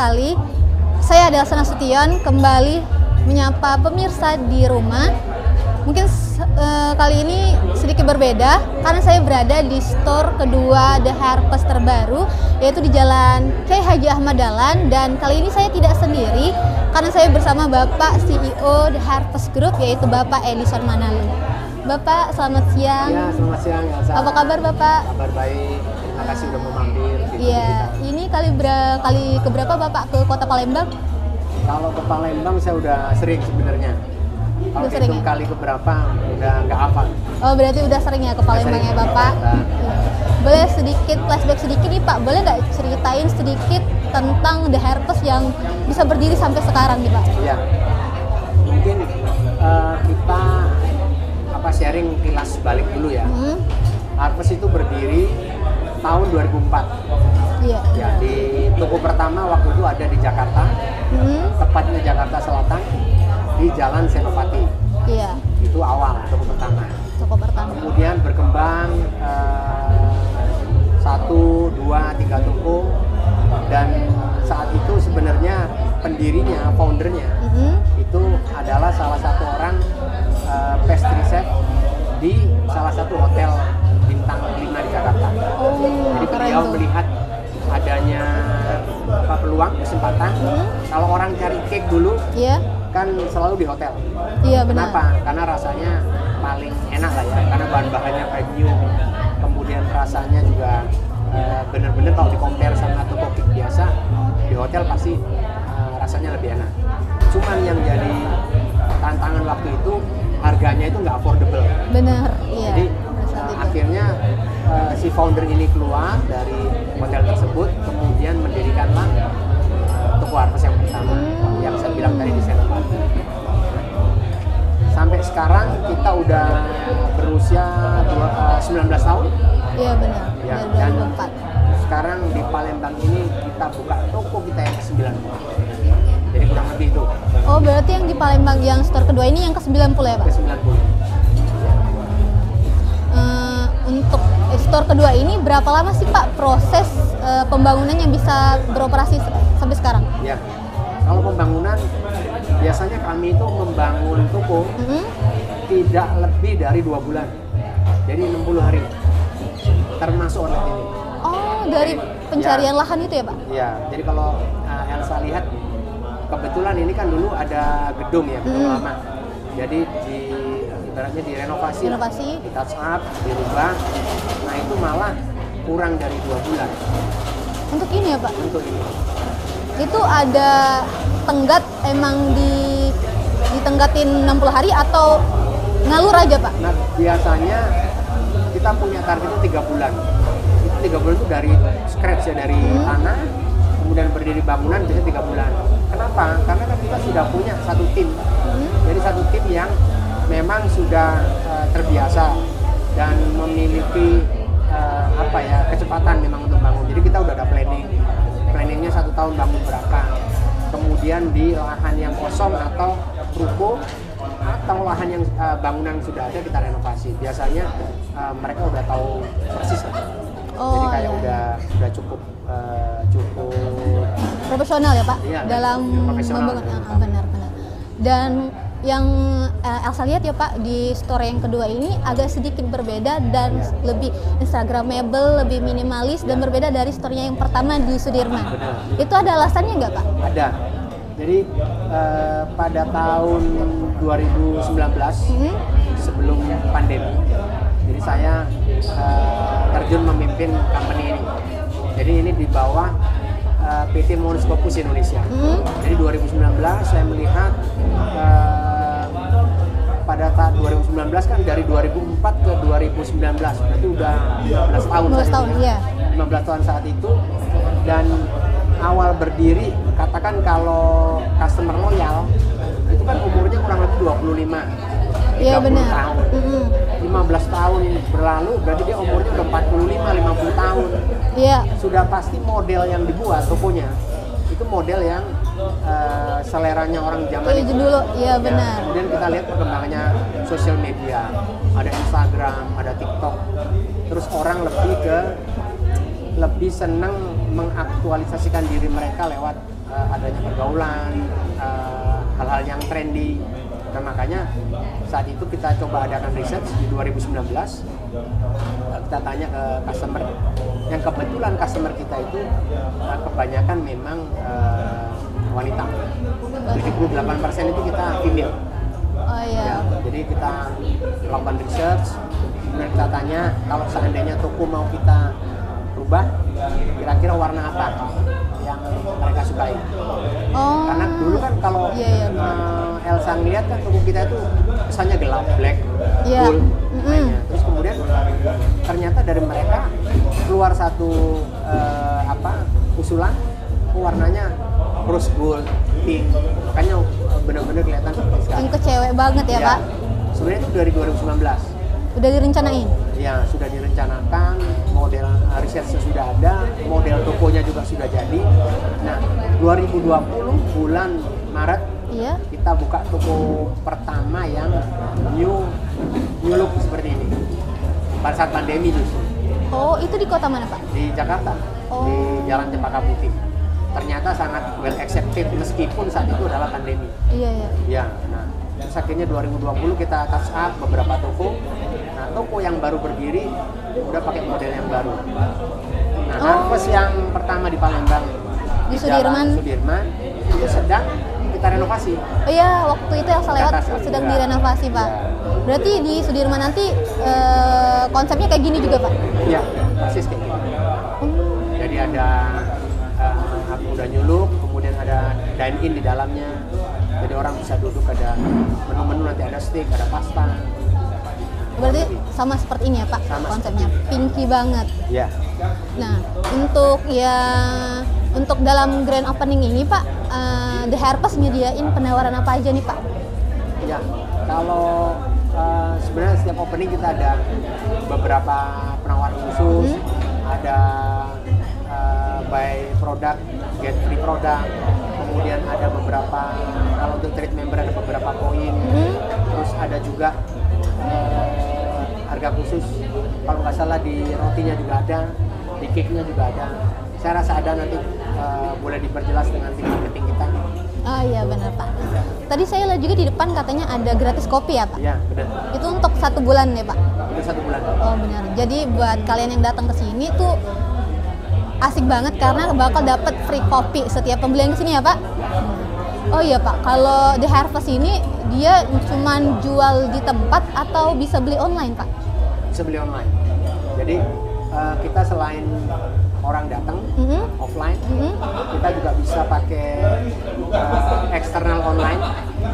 sekali saya adalah Sana Sution kembali menyapa pemirsa di rumah. Mungkin uh, kali ini sedikit berbeda karena saya berada di store kedua The Harvest terbaru yaitu di Jalan Kiai Haji Ahmad Dahlan dan kali ini saya tidak sendiri karena saya bersama Bapak CEO The Harvest Group yaitu Bapak Edison Manalu. Bapak selamat siang. Ya selamat siang Elsa. Apa kabar Bapak? Kabar baik. Terima kasih sudah mau mampir. Iya. Ini kali ber kali keberapa Bapak ke Kota Palembang? Kalau ke Palembang saya udah sering sebenarnya. Kalau Udah sering ya? kali keberapa udah nggak hafal. Oh berarti udah sering ya ke Palembang ya Bapak? Iya. Boleh sedikit flashback sedikit nih Pak, boleh nggak ceritain sedikit tentang The Harvest yang bisa berdiri sampai sekarang nih Pak? Iya. Mungkin eh, kita apa sharing kilas balik dulu ya. Hmm, Harvest itu berdiri tahun 2004. iya. Ya di toko pertama waktu itu ada di Jakarta, Hmm, tepatnya Jakarta Selatan di Jalan Senopati. iya. Itu awal toko pertama. Toko pertama. kemudian berkembang eh, satu dua tiga toko dan saat itu sebenarnya pendirinya foundernya Hmm, itu adalah salah satu orang eh, pastry chef di salah satu hotel bintang 5 di Jakarta Oh, jadi beliau tuh. melihat adanya apa peluang kesempatan Hmm. kalau orang cari cake dulu Iya, kan selalu di hotel iya benar. Kenapa? Karena rasanya paling enak lah ya, karena bahan-bahannya premium, kemudian rasanya juga eh, bener-bener kalau di compare sama toko cake biasa di hotel pasti eh, rasanya lebih enak. Cuman yang jadi tantangan waktu itu harganya itu nggak affordable. Benar, iya. Jadi itu. akhirnya eh, si founder ini keluar dari hotel tersebut, kemudian mendirikanlah eh, toko Harvest yang pertama, Hmm. yang saya bilang tadi di Senopati. Sampai sekarang kita udah berusia dua- eh, 19 tahun. Iya benar. Ya, dan 2004. sekarang di Palembang ini kita buka toko kita yang ke-9. Jadi kurang lebih itu Oh, berarti yang di Palembang yang store kedua ini yang ke-90 ya, Pak? ke-90. Eh, untuk store kedua ini berapa lama sih Pak proses eh, pembangunan yang bisa beroperasi sampai sekarang? Ya. Kalau pembangunan biasanya kami itu membangun toko Mhm. tidak lebih dari dua bulan. Jadi 60 hari. Termasuk online ini. Oh, dari pencarian lahan itu ya Pak? Ya, jadi kalau uh, Elsa lihat kebetulan ini kan dulu ada gedung ya, gedung Hmm. lama. Jadi di ibaratnya direnovasi. Renovasi. di touch up, dirubah. Nah itu malah kurang dari dua bulan Untuk ini ya Pak? untuk ini. Itu ada tenggat emang di ditenggatin 60 hari atau ngalur aja Pak? Nah biasanya kita punya target itu tiga bulan. Itu tiga bulan itu dari scratch ya dari Hmm. tanah, kemudian berdiri bangunan biasanya tiga bulan. Kenapa? Karena kan kita sudah punya satu tim. Hmm? Jadi satu tim yang memang sudah eh, terbiasa dan memiliki eh, apa ya kecepatan memang untuk bangun. Jadi kita udah ada planning. Planningnya satu tahun bangun berapa. Kemudian di lahan yang kosong atau ruko atau lahan yang eh, bangunan yang sudah ada kita renovasi. Biasanya eh, mereka udah tahu persis lah. Jadi Oh, kayak iya. udah udah cukup eh, cukup Profesional ya Pak? Iya, Dalam profesional. membangun ah, benar benar. Dan yang eh, Elsa lihat ya Pak di store yang kedua ini agak sedikit berbeda dan Iya. lebih instagramable, lebih minimalis dan berbeda dari store-nya yang pertama di Sudirman. Benar. Itu ada alasannya nggak Pak? ada. Jadi eh, pada tahun 2019 Hmm? sebelum pandemi. Jadi saya eh, terjun memimpin company ini. Jadi ini di bawah eh, PT Monoskopus Indonesia. Hmm? Jadi 2019 saya melihat eh, pada tahun 2019 kan dari 2004 ke 2019 berarti udah 15 tahun. 15 saat tahun, itu. iya. 15 tahun saat itu dan awal berdiri katakan kalau customer loyal itu kan umurnya kurang lebih 25 Iya 30 benar. tahun Mm-mm. 15 tahun berlalu berarti dia umurnya udah 45 50 tahun Iya. sudah pasti model yang dibuat tokonya itu model yang eh, seleranya orang zaman Itu dulu, iya Ya, benar. kemudian kita lihat perkembangannya sosial media ada Instagram ada TikTok terus orang lebih ke lebih senang mengaktualisasikan diri mereka lewat eh, adanya pergaulan, eh, hal-hal yang trendy. Dan makanya saat itu kita coba adakan research di 2019. Eh, Kita tanya ke customer, yang kebetulan customer kita itu eh, kebanyakan memang eh, wanita. 78% itu kita female. Oh iya. Ya, jadi kita lakukan research, kemudian kita tanya kalau seandainya toko mau kita rubah, kira-kira warna apa yang mereka sukai. Oh. Karena dulu kan kalau Iya, iya, eh, Elsa ngeliat kan toko kita itu kesannya gelap, black, Iya. gold, Mm-mm. mainnya. Terus kemudian ternyata dari mereka keluar satu eh, apa usulan, warnanya rose gold, pink, makanya benar-benar kelihatan seperti sekarang. Cewek banget ya, Pak. Sebenarnya itu dari 2019. Udah direncanain. Ya, sudah direncanakan, model uh, risetnya sudah ada, model tokonya juga sudah jadi. Nah, 2020 bulan Maret Iya. kita buka toko pertama yang new new look seperti ini. Pada saat pandemi justru Oh, itu di kota mana, Pak? di Jakarta Oh. di Jalan Cempaka Putih. Ternyata sangat well accepted meskipun saat itu adalah pandemi. Iya, iya. Ya, nah terus akhirnya 2020 kita touch up beberapa toko. Nah, toko yang baru berdiri udah pakai model yang baru. Nah, Oh. Harvest yang pertama di Palembang Di Jalan Sudirman. Sudirman itu sedang kita renovasi. Oh iya, waktu itu Elsa lewat Atas, sedang ya. direnovasi, Pak. Ya. Berarti di Sudirman nanti eh, konsepnya kayak gini juga, Pak? Iya, persis kayak gitu. Hmm. Jadi ada uh, aku udah nyuluk, kemudian ada dine in di dalamnya. Jadi orang bisa duduk ada menu-menu nanti ada steak, ada pasta. Berarti sama seperti ini ya, Pak, Sama konsepnya. Pinky banget. Ya, Nah, untuk ya untuk dalam grand opening ini, Pak, eh, The Herpes nyediain penawaran apa aja nih, Pak? Ya, kalau uh, sebenarnya setiap opening kita ada beberapa penawaran khusus, Hmm. ada uh, buy produk, get free produk, kemudian ada beberapa kalau untuk trade member ada beberapa poin, Hmm. terus ada juga uh, harga khusus, kalau nggak salah di rotinya juga ada, di cake-nya juga ada. Saya rasa ada nanti uh, boleh diperjelas dengan tim marketing kita. Oh iya benar, Pak. Tadi saya lihat juga di depan katanya ada gratis kopi ya, Pak? Ya, benar. Itu untuk satu bulan ya, Pak? Itu satu bulan. Oh benar. Jadi buat kalian yang datang ke sini tuh asik banget karena bakal dapat free kopi setiap pembelian ke sini ya Pak. Oh iya Pak, kalau The Harvest ini dia cuman jual di tempat atau bisa beli online Pak? bisa beli online. Jadi eh, kita selain orang datang Mhm. offline, Mhm. kita juga bisa pakai eh, eksternal online.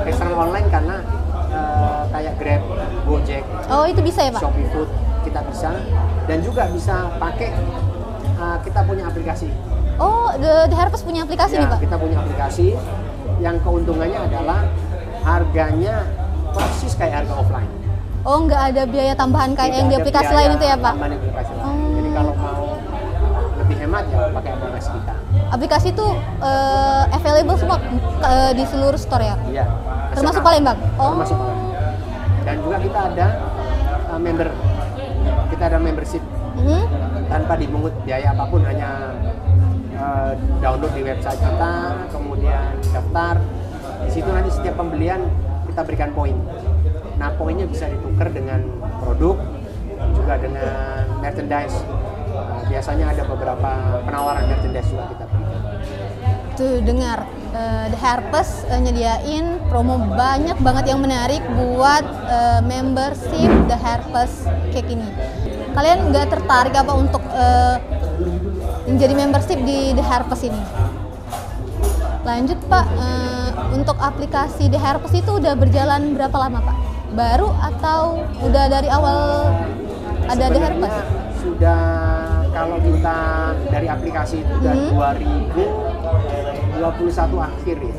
Eksternal online karena eh, kayak Grab, Gojek, Oh itu bisa ya Pak? Shopee Food kita bisa dan juga bisa pakai eh, kita punya aplikasi. Oh The, The Harvest punya aplikasi Ya, nih Pak? kita punya aplikasi yang keuntungannya adalah harganya persis kayak harga offline. Oh nggak ada biaya tambahan kayak Tidak yang di aplikasi lain itu ya Pak? tambahan di aplikasi lain. Oh. Jadi kalau mau hemat ya pakai aplikasi kita. Aplikasi itu eh, available semua eh, di seluruh store ya? Iya. Termasuk. Palembang? Oh. Termasuk Palembang. Dan juga kita ada uh, member, kita ada membership Mhm. tanpa dipungut biaya apa pun hanya uh, download di website kita, kemudian daftar. Di situ nanti setiap pembelian kita berikan poin. Nah poinnya bisa ditukar dengan produk, juga dengan merchandise. Uh, biasanya ada beberapa penawaran merchandise juga kita berikan. Tuh dengar eh, The Harpes eh, nyediain promo banyak banget yang menarik buat eh, membership The Harpes Cake ini. Kalian nggak tertarik apa untuk eh, menjadi membership di The Harpes ini? Lanjut Pak, eh, untuk aplikasi The Harpes itu udah berjalan berapa lama Pak? Baru atau udah dari awal ada The Harpes? Sudah kalau kita dari aplikasi itu udah Hmm. 2021 akhir ya.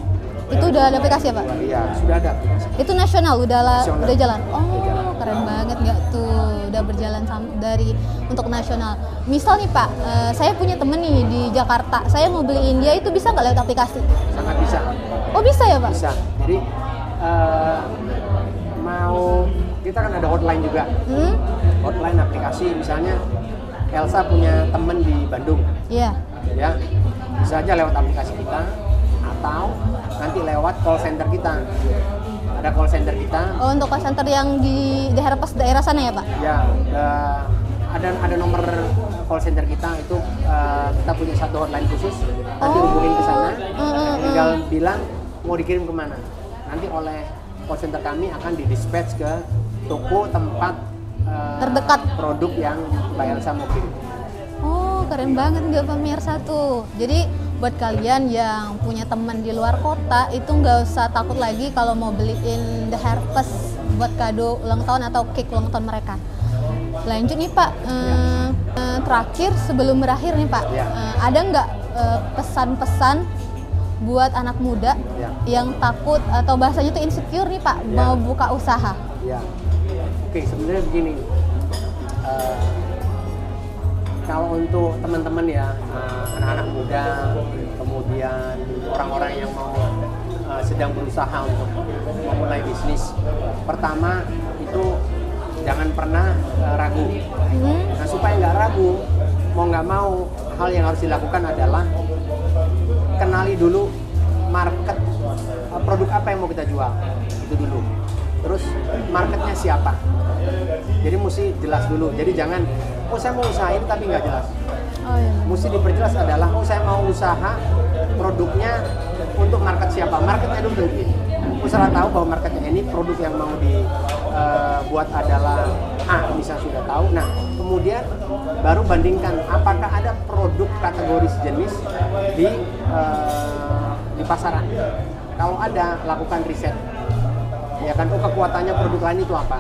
Itu udah ada aplikasi ya Pak? Iya, sudah ada aplikasi. Itu nasional udah la- Nasional. udah jalan. Oh, Udah jalan. keren banget nggak tuh udah berjalan dari untuk nasional. Misal nih Pak, eh, saya punya temen nih di Jakarta, saya mau beli India itu bisa nggak lewat aplikasi? Sangat bisa. Oh bisa ya Pak? Bisa. Jadi eh, mau kita kan ada hotline juga. Hmm? Hotline aplikasi misalnya Elsa punya temen di Bandung Iya. ya bisa aja lewat aplikasi kita atau nanti lewat call center kita. Ada call center kita. Oh, untuk call center yang di daerah pas daerah sana ya, Pak? Ya, eh, ada ada nomor call center kita itu eh, kita punya satu hotline khusus. Nanti Oh. hubungin ke sana. Mm, mm, mm. Tinggal bilang mau dikirim ke mana. Nanti oleh call center kami akan di dispatch ke toko tempat Terdekat. produk yang Mbak Elsa mau kirim. Oh, keren banget nggak pemirsa tuh. Jadi buat kalian yang punya teman di luar kota itu nggak usah takut lagi kalau mau beliin the harvest buat kado ulang tahun atau cake ulang tahun mereka. Lanjut nih Pak, Eh, eh, terakhir sebelum berakhir nih Pak, Ya. eh, ada nggak pesan-pesan buat anak muda Ya. yang takut atau bahasanya tuh insecure nih Pak Ya. mau buka usaha? Oke sebenarnya begini. Eh, kalau untuk teman-teman ya eh, anak-anak muda, kemudian orang-orang yang mau eh, sedang berusaha untuk memulai bisnis, pertama itu jangan pernah eh, ragu. Hmm, Nah supaya nggak ragu, mau nggak mau hal yang harus dilakukan adalah kenali dulu market produk apa yang mau kita jual itu dulu. Terus marketnya siapa? Jadi mesti jelas dulu. Jadi jangan oh saya mau usahain tapi nggak jelas. Oh iya. Mesti diperjelas adalah oh saya mau usaha produknya untuk market siapa? Marketnya dulu dulu. Usaha tahu bahwa marketnya ini produk yang mau dibuat adalah A, misalnya sudah tahu. Nah, kemudian baru bandingkan apakah ada produk kategori sejenis di eh, di pasaran. Kalau ada, lakukan riset. Ya kan, oh kekuatannya produk lain itu apa?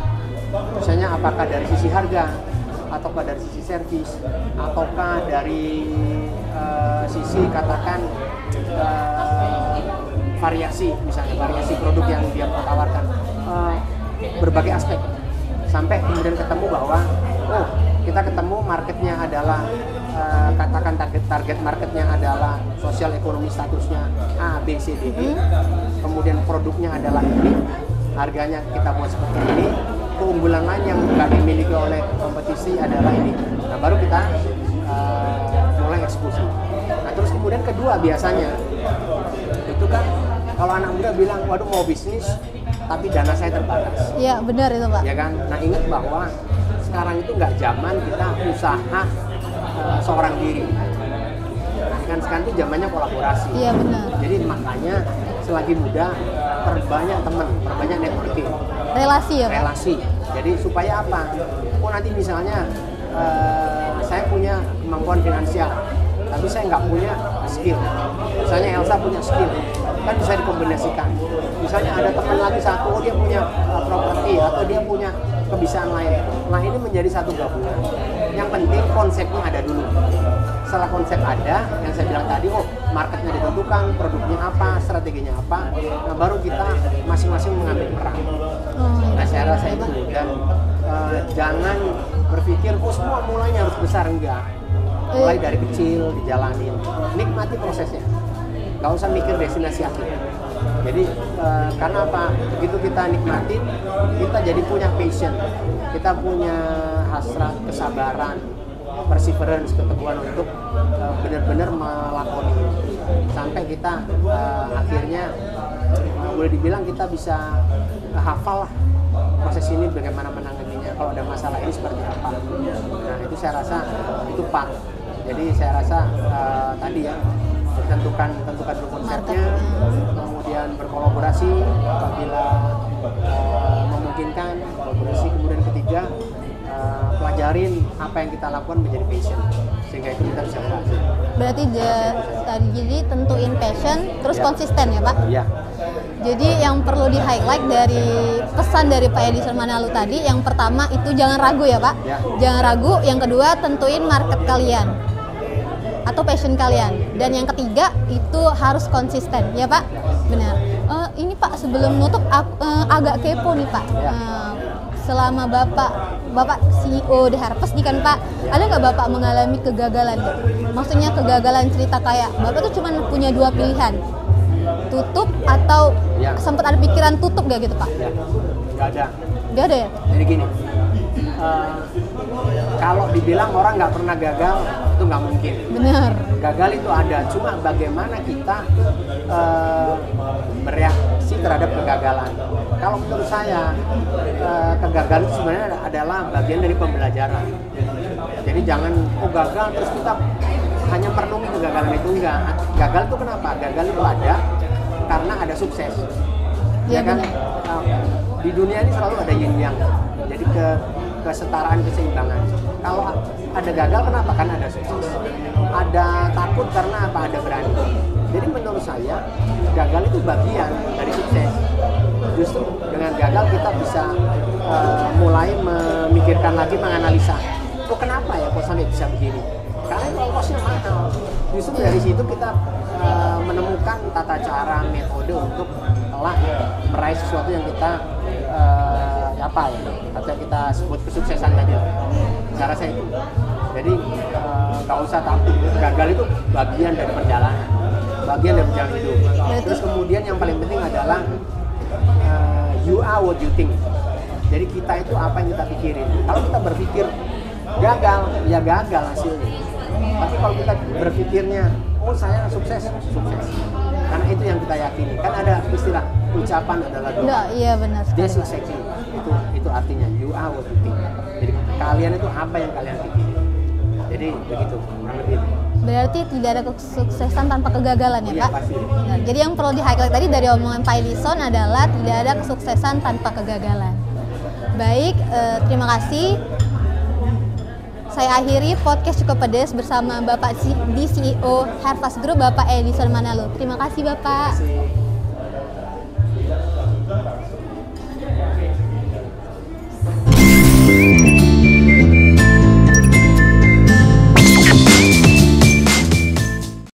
Misalnya apakah dari sisi harga, ataukah dari sisi servis, ataukah dari eh, sisi katakan eh, variasi, misalnya variasi produk yang dia mau tawarkan, Eh, berbagai aspek, sampai kemudian ketemu bahwa oh kita ketemu marketnya adalah eh, katakan target target marketnya adalah sosial ekonomi statusnya A B C D E, kemudian produknya adalah ini, harganya kita buat seperti ini, keunggulan lain yang nggak dimiliki oleh kompetisi adalah ini. Nah baru kita eh, mulai eksekusi. Nah terus kemudian kedua biasanya itu kan kalau anak muda bilang, waduh mau bisnis tapi dana saya terbatas Iya benar itu Pak. ya kan? Nah ingat bahwa sekarang itu nggak zaman kita usaha eh, seorang diri. Kan sekarang itu zamannya kolaborasi. Iya benar. Jadi makanya selagi muda perbanyak teman, perbanyak networking, Relasi ya Pak. relasi. Jadi supaya apa? Oh nanti misalnya eh, saya punya kemampuan finansial, tapi saya nggak punya skill. Misalnya Elsa punya skill, kan bisa dikombinasikan. Misalnya ada teman lagi satu, oh dia punya uh, properti atau dia punya kebiasaan lain. Nah ini menjadi satu gabungan. Yang penting konsepnya ada dulu. Setelah konsep ada, yang saya bilang tadi, oh marketnya ditentukan, produknya apa, strateginya apa, nah baru kita masing-masing mengambil peran. Iya. Nah saya rasa itu dan eh, jangan berpikir oh semua mulainya harus besar enggak. Mulai dari kecil dijalanin, nikmati prosesnya. Gak usah mikir destinasi akhir. Jadi eh, karena apa? Begitu kita nikmatin, kita jadi punya passion, kita punya hasrat, kesabaran, perseverance, keteguhan untuk eh, benar-benar melakoni. Sampai kita eh, akhirnya eh, boleh dibilang kita bisa eh, hafal lah proses ini bagaimana menanganinya kalau ada masalah ini seperti apa. Nah itu saya rasa itu part. Jadi saya rasa eh, tadi ya tentukan tentukan dulu konsepnya kemudian berkolaborasi apabila eh, memungkinkan kolaborasi kemudian ketiga pelajarin apa yang kita lakukan menjadi passion sehingga itu kita bisa berhasil Berarti de- tadi jadi tentuin passion terus Ya. konsisten ya Pak. ya Jadi yang perlu di highlight dari pesan dari Pak Edison Manalu tadi, yang pertama itu jangan ragu ya Pak. Ya. Jangan ragu. Yang kedua tentuin market kalian atau passion kalian. Dan yang ketiga itu harus konsisten ya Pak. Benar. Eh, ini Pak sebelum nutup eh, agak kepo nih Pak. Eh, selama Bapak Bapak CEO The Harvest nih kan Pak, ada nggak Bapak mengalami kegagalan? Maksudnya kegagalan cerita kayak Bapak tuh cuma punya dua pilihan, tutup atau Ya. sempat ada pikiran tutup gak gitu Pak? ya nggak ada Gak ada ya? jadi gini eh, kalau dibilang orang nggak pernah gagal itu nggak mungkin Benar. gagal itu ada cuma bagaimana kita eh, bereaksi terhadap kegagalan kalau menurut saya eh, kegagalan itu sebenarnya adalah bagian dari pembelajaran. Jadi jangan oh gagal terus kita hanya merenungi kegagalan itu. Enggak. Gagal itu kenapa? Gagal itu ada karena ada sukses. Iya, ya kan? benar. Nah, di dunia ini selalu ada yin yang jadi ke kesetaraan keseimbangan. Kalau ada gagal kenapa? Kan ada sukses. Ada takut karena apa? Ada berani. Jadi menurut saya gagal itu bagian dari sukses justru dengan gagal kita bisa eh, mulai memikirkan lagi menganalisa kok kenapa ya kok sampai bisa begini? Karena itu ongkosnya mahal. Justru dari situ kita eh, menemukan tata cara metode untuk telah meraih sesuatu yang kita eh, apa ya atau kita sebut kesuksesan tadi. Cara saya itu. Jadi nggak usah takut. Gagal itu bagian dari perjalanan bagian dari perjalanan hidup. Berarti- terus kemudian yang paling penting adalah you are what you think jadi kita itu apa yang kita pikirin kalau kita berpikir gagal ya gagal hasilnya tapi kalau kita berpikirnya oh saya sukses sukses karena itu yang kita yakini kan ada istilah ucapan adalah doa Enggak, iya benar Pak. exactly itu itu artinya you are what you think. Jadi kalian itu apa yang kalian pikirin. Jadi begitu kurang lebih. Berarti tidak ada kesuksesan tanpa kegagalan ya, Iya, Pak? pasti. Nah, jadi yang perlu di-highlight tadi dari omongan Pak Edison adalah tidak ada kesuksesan tanpa kegagalan. Baik, eh, terima kasih. Saya akhiri podcast cukup pedes bersama Bapak di CEO Harvest Group, Bapak Edison Manalo. Terima kasih, Bapak. Terima kasih.